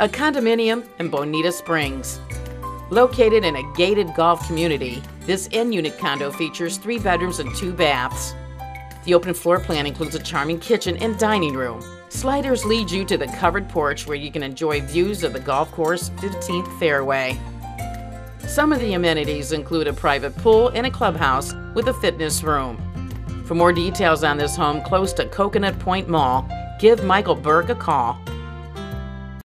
a condominium in Bonita Springs. Located in a gated golf community, this in unit condo features three bedrooms and two baths. The open floor plan includes a charming kitchen and dining room. Sliders lead you to the covered porch where you can enjoy views of the golf course 15th fairway. Some of the amenities include a private pool and a clubhouse with a fitness room. For more details on this home close to Coconut Point Mall, give Michael Burke a call